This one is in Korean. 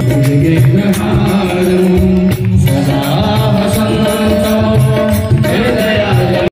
내게 그 하는